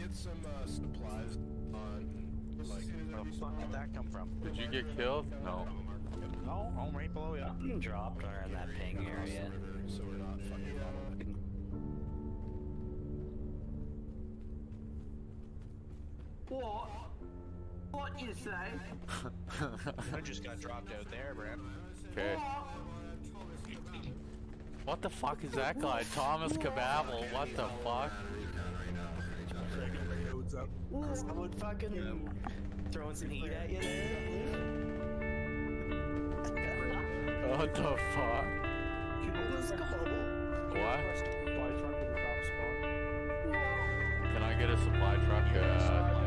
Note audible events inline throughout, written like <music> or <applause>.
get some uh, supplies on like. Where the fuck did that come from? Did you get killed? No. No, I'm right below you. Dropped around that ping area. So we're not fucking. What? What you say? <laughs> I just got dropped out there, Brent. Okay. What the fuck is that guy? Thomas Cababble. What the fuck? Someone fucking throwing some heat at you there. What the fuck? What? Can I get a supply truck uh,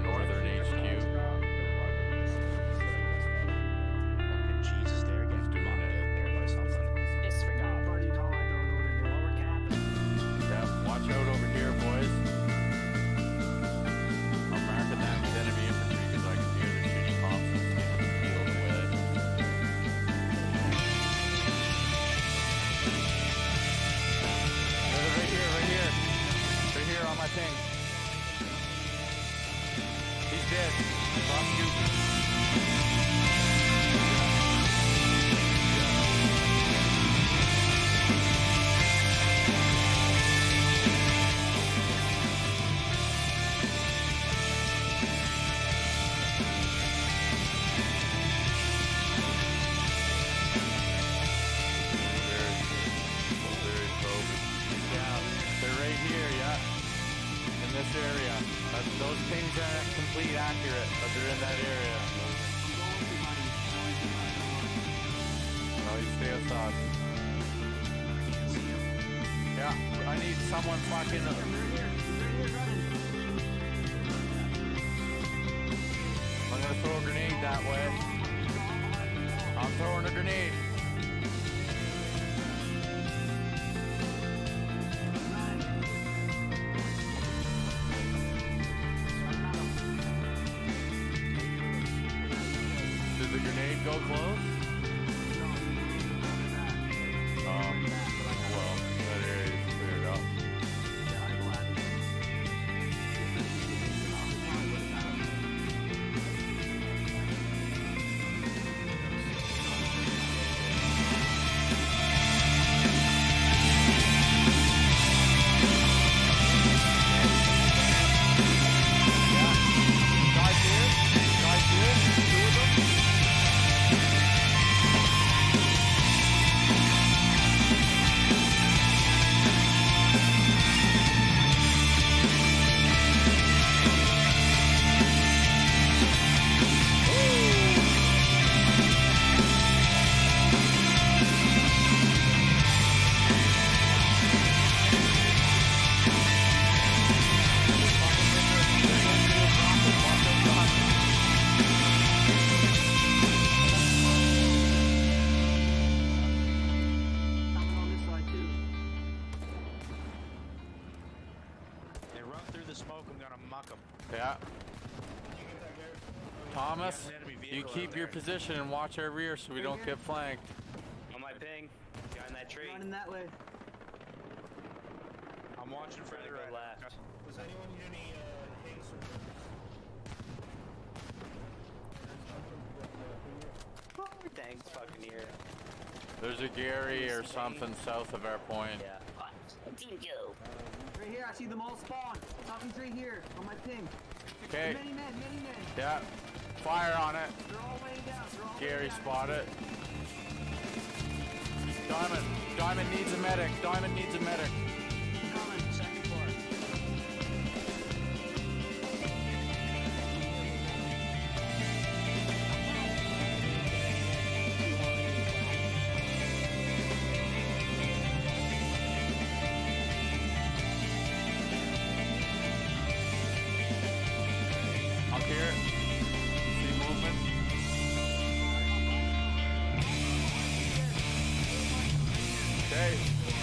this area. That's, those pings aren't complete accurate, but they're in that area. No, you stay outside. Yeah, I need someone fucking. I'm gonna throw a grenade that way. I'm throwing a grenade. Did the grenade go close? The smoke, I'm gonna muck them. Yeah. Thomas, Yeah, you keep your position and watch our rear so we don't get flanked. On my ping. Behind that tree. Running that way. I'm watching for the right. left. Does anyone need any uh, haste Thanks, fucking here. There's a Gary or something south of our point. Yeah. Team go. Right here, I see them all spawn. Something's right here on my ping. Okay, Many men, many men. yeah. Fire on it. They're all way down. They're all Gary way down. spot it. Diamond, Diamond needs a medic. Diamond needs a medic. Hey.